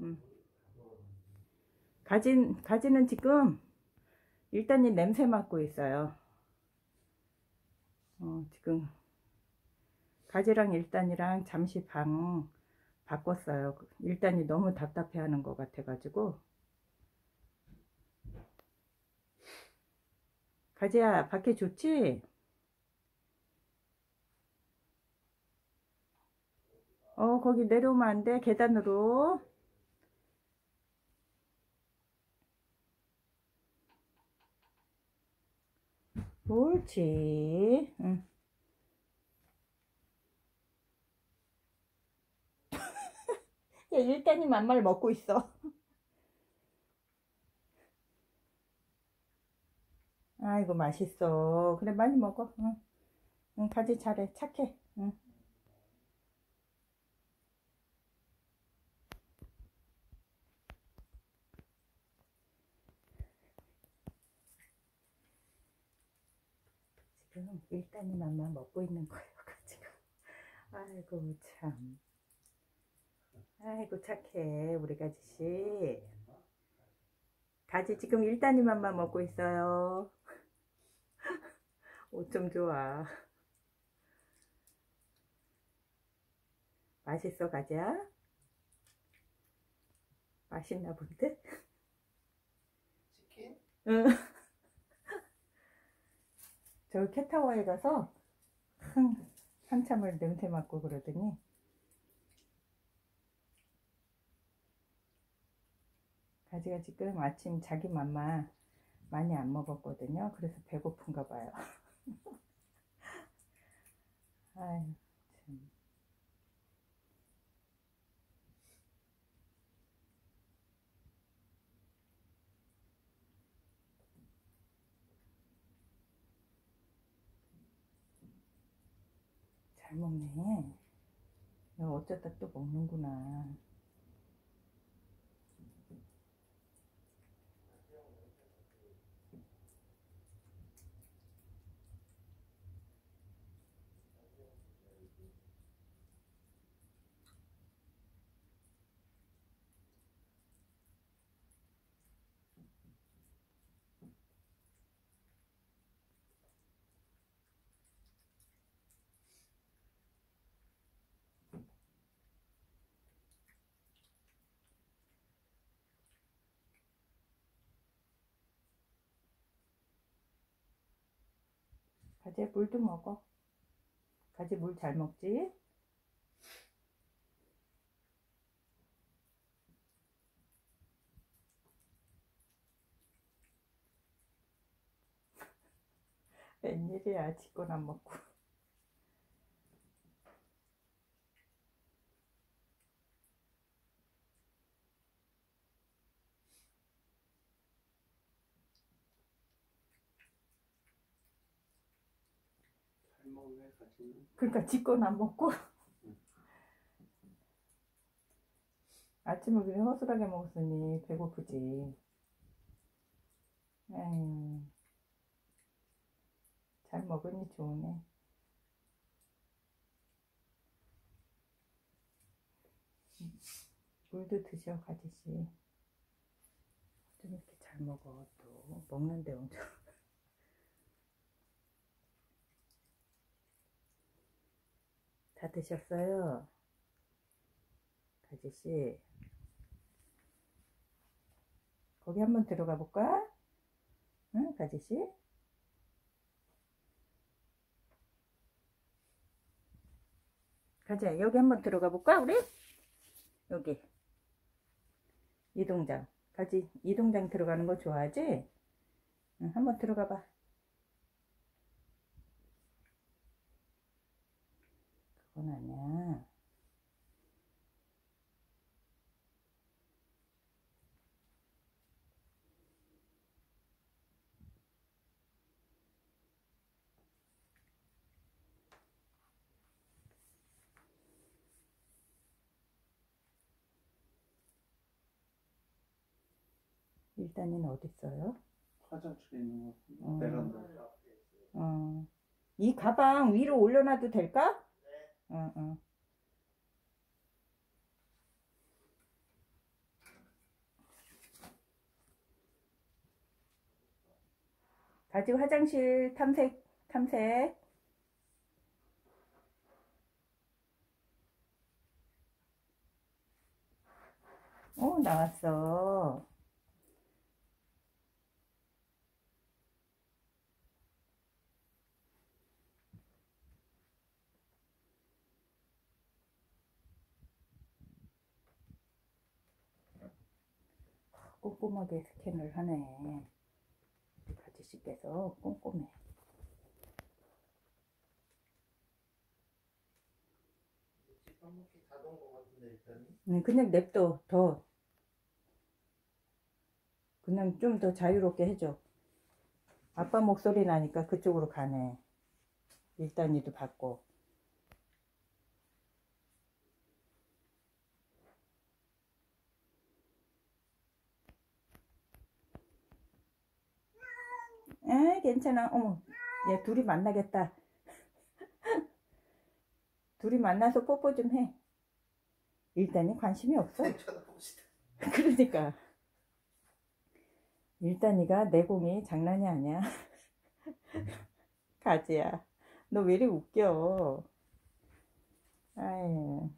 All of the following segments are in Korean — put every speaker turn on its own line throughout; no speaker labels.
음. 가진, 가지는 지금 일단 이 냄새 맡고 있어요. 어, 지금 가지랑 일단이랑 잠시 방 바꿨어요. 일단이 너무 답답해 하는 것 같아가지고. 가지야, 밖에 좋지? 어, 거기 내려오면 안 돼. 계단으로. 옳지. 응. 야, 일단이 만말 먹고 있어. 아이고, 맛있어. 그래, 많이 먹어. 응. 응, 가지 잘해. 착해. 응. 지금 일단이 맘만 먹고 있는 거예요, 가지가. 아이고, 참. 아이고, 착해, 우리 가지씨. 가지 지금 일단이 맘만 먹고 있어요. 옷 좀 좋아. 맛있어, 가지야? 맛있나 본데?
치킨?
응. 저 캣타워에 가서 한, 한참을 냄새 맡고 그러더니 가지가 지금 아침 자기 맘마 많이 안 먹었거든요. 그래서 배고픈가 봐요. 아유, 참. 잘 먹네. 야, 어쩌다 또 먹는구나. 가지 물도 먹어. 가지 물 잘 먹지? 웬일이야, 지건 안 먹고.
잘 먹네 가지는
그러니까 안 먹고. 아침을 그냥 허술하게 먹었으니 배고프지. 에휴. 잘 먹으니 좋으네. 물도 드셔, 가지씨. 좀 이렇게 잘 먹어, 또. 먹는데 엄청. 다 드셨어요? 가지씨. 거기 한번 들어가 볼까? 응, 가지씨? 가자, 여기 한번 들어가 볼까, 우리? 여기. 이동장. 가지, 이동장 들어가는 거 좋아하지? 응, 한번 들어가 봐. 일단은 어디 있어요?
화장실에 있는 것
음.
베란다
어. 이 가방 위로 올려놔도 될까? 네. 어, 어. 아직 화장실 탐색, 탐색. 어, 나왔어. 꼼꼼하게 스캔을 하네. 가지씨께서 꼼꼼해. 음, 그냥 냅둬, 더. 그냥 좀 더 자유롭게 해줘. 아빠 목소리 나니까 그쪽으로 가네. 일단이도 받고. 에, 괜찮아. 어머, 야, 둘이 만나겠다. 둘이 만나서 뽀뽀 좀 해. 일단이 관심이 없어.
쳐다봅시다
그러니까 일단이가 내공이 장난이 아니야 가지야 너 왜 이리 웃겨 아유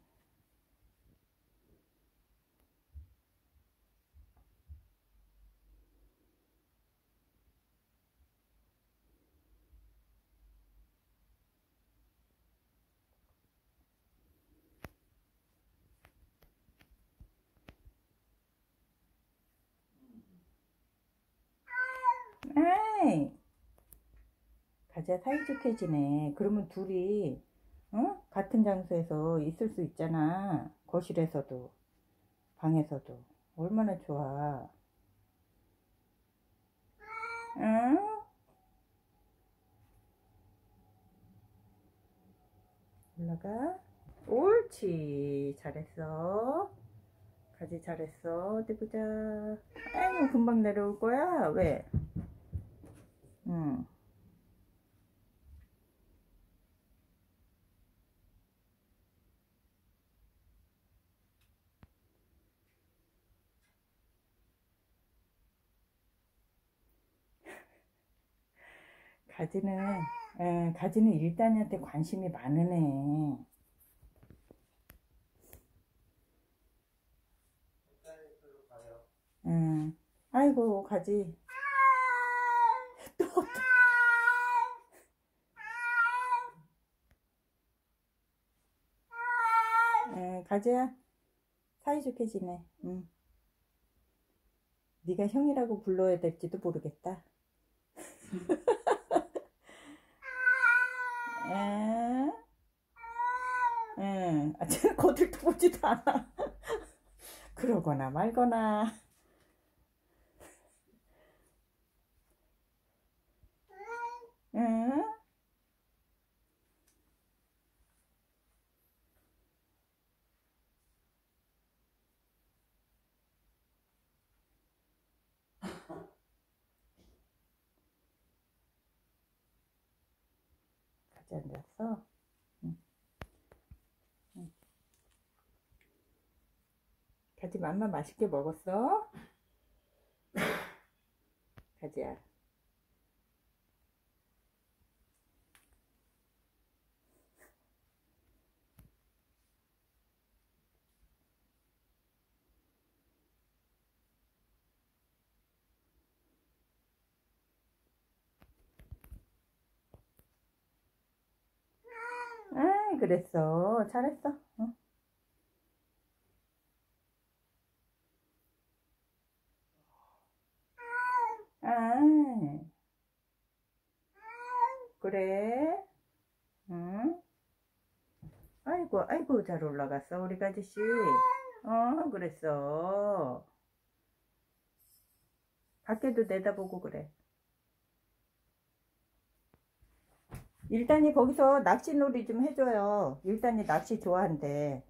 아이 가지야 사이좋게 지내. 그러면 둘이 어? 같은 장소에서 있을 수 있잖아. 거실에서도 방에서도. 얼마나 좋아. 응? 올라가. 옳지. 잘했어. 가지 잘했어. 어디 보자. 아이고 금방 내려올 거야. 왜 응. 가지는 에, 가지는 일단이한테 관심이 많으네. 응. 아이고 가지. 또 또. 에, 가지야 사이좋게 지내. 응. 네가 형이라고 불러야 될지도 모르겠다. 에? 응. 거들떠 보지도 않아. 그러거나 말거나. 응? 같이 앉았어? 응. 응. 가지 맘마 맛있게 먹었어? 가지야. 아, 그랬어. 잘했어. 어? 아, 그래. 응? 아이고, 아이고, 잘 올라갔어, 우리 가지씨. 어, 그랬어. 밖에도 내다보고 그래. 일단이 거기서 낚시놀이 좀 해줘요. 일단이 낚시 좋아한대.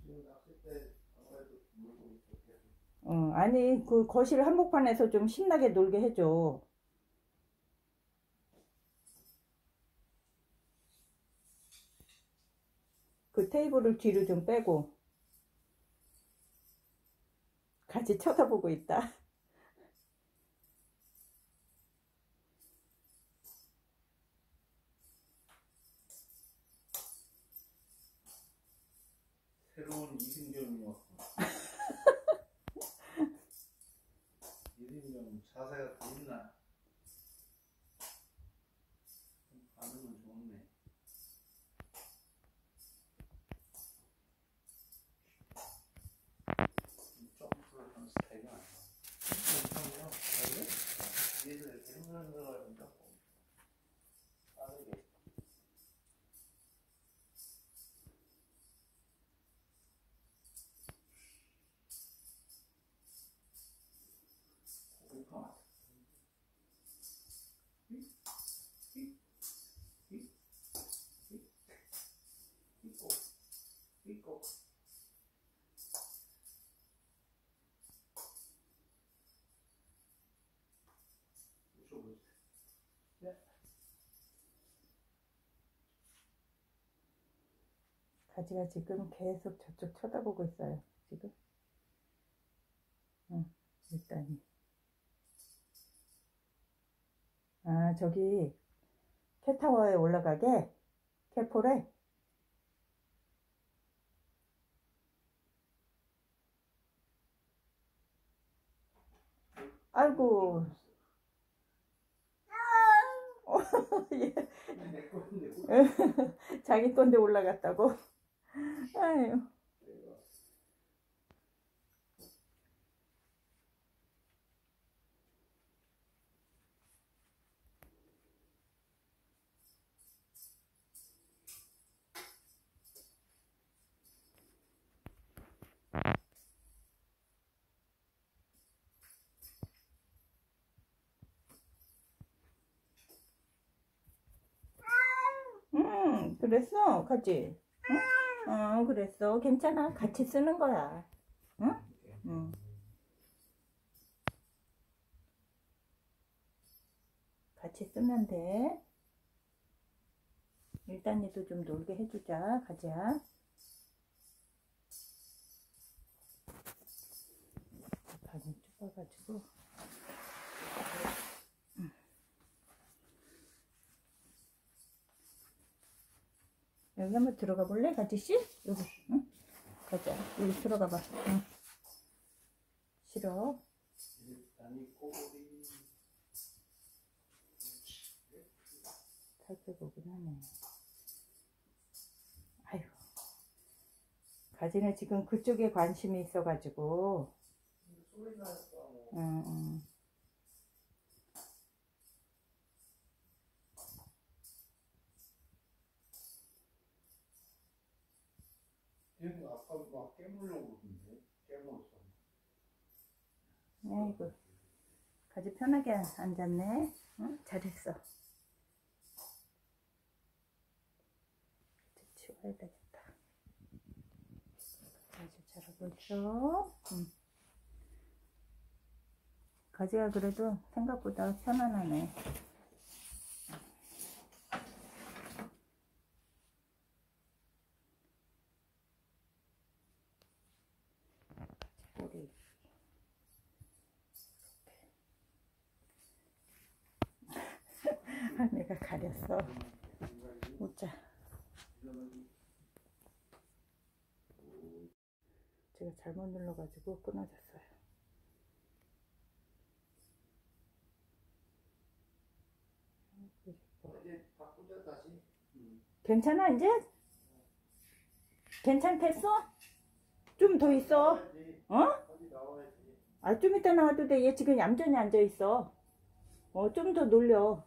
지금 낚싯대 아무래도 물고 있어 계속
어, 아니, 그 거실 한복판에서 좀 신나게 놀게 해줘. 그 테이블을 뒤로 좀 빼고. 가지 쳐다보고 있다. 가지가 지금 계속 저쪽 쳐다보고 있어요. 지금. 응, 일단이. 아, 저기 캣타워에 올라가게 캣폴에 아이고 어, 얘
내 건데
자기 건데 올라갔다고 아유 음, 그랬어, 가지. 응? 어, 그랬어. 괜찮아. 같이 쓰는 거야. 응? 응. 같이 쓰면 돼. 일단 얘도 좀 놀게 해주자, 가지야. 반이 좁아가지고. 여기 한번 들어가 볼래, 가지씨? 여기, 응? 가자. 여기 들어가 봐. 응. 싫어. 살펴보긴 하네. 아유. 가지는 지금 그쪽에 관심이 있어가지고, 응, 응.
깨물려고 깨물었어
아이고. 가지 편하게 앉았네. 응? 잘했어. 치워야 되겠다. 아주 잘하고 있어. 응. 가지가 그래도 생각보다 편안하네. 우리 할매가 가렸어. 웃자. 제가 잘못 눌러가지고 끊어졌어요. 괜찮아 이제? 괜찮겠어? 좀 더 있어. 어? 아 좀 이따 나와도 돼. 얘 지금 얌전히 앉아 있어. 어 좀 더 놀려.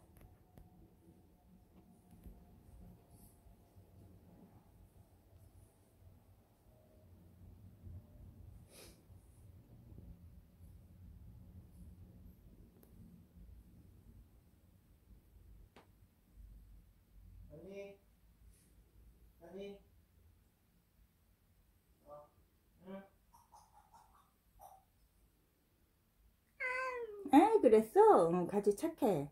아니 아니 어, 응
아 그랬어? 응, 가지 착해.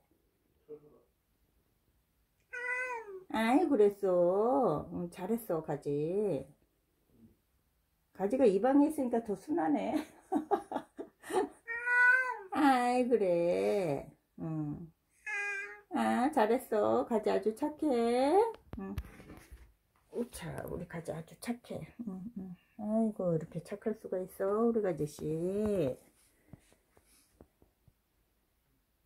아이 그랬어. 응, 잘했어 가지. 가지가 이 방에 있으니까 더 순하네. 아이, 그래. 응. 아, 잘했어. 가지 아주 착해. 응. 우차, 우리 가지 아주 착해. 응, 응. 아이고, 이렇게 착할 수가 있어, 우리 가지씨.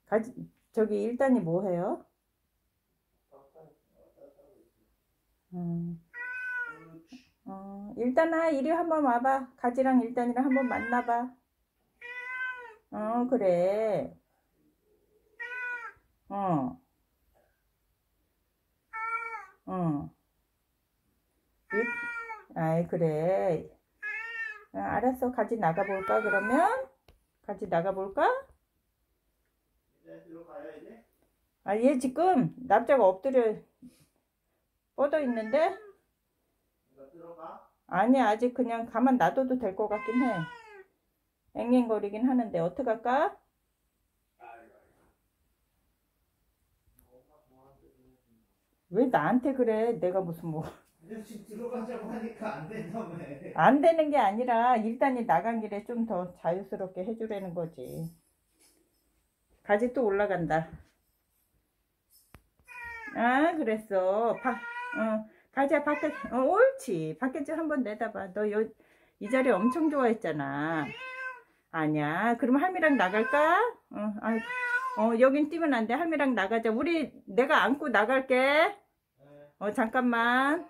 가지, 저기 일단이 뭐 해요? 음. 어, 일단아, 이리 한번 와봐. 가지랑 일단이랑 한번 만나봐. 어, 그래. 어. 어. 일, 아이, 그래. 어, 알았어. 가지 나가볼까, 그러면? 가지 나가볼까? 아, 얘 지금 납작 엎드려 뻗어 있는데? 아니, 아직 그냥 가만 놔둬도 될 것 같긴 해. 앵앵거리긴 하는데, 어떡할까? 왜 나한테 그래? 내가 무슨 뭐.
지금 들어가자고 하니까 안 된다며
안 되는 게 아니라, 일단이 나간 길에 좀 더 자유스럽게 해주라는 거지. 가지 또 올라간다. 아, 그랬어. 바, 어, 가지야, 밖에, 어, 옳지. 밖에 좀 한번 내다봐. 너 요, 이 자리 엄청 좋아했잖아. 아니야. 그럼 할미랑 나갈까? 어, 아, 어, 여긴 뛰면 안 돼. 할미랑 나가자. 우리, 내가 안고 나갈게.
네.
어, 잠깐만.